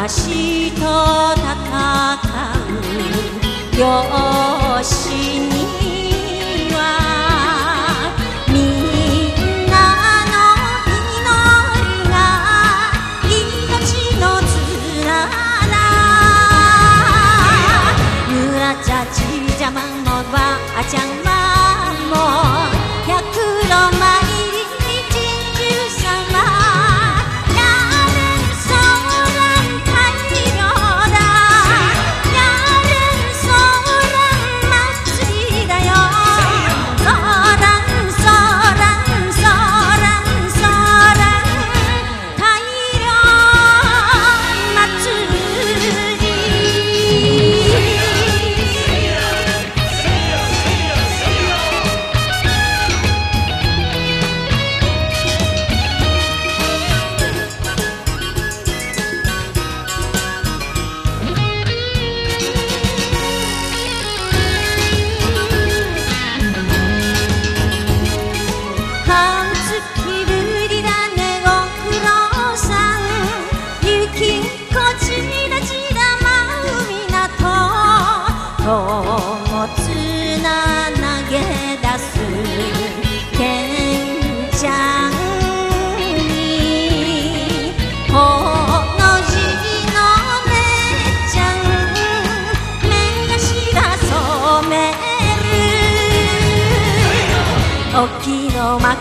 私と戦うよしにはみんなの祈りが命のつらなぬあちゃちじゃまあちゃんま出すけんちゃんにほの字のめちゃん目頭染める。沖の真っ